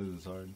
This is hard.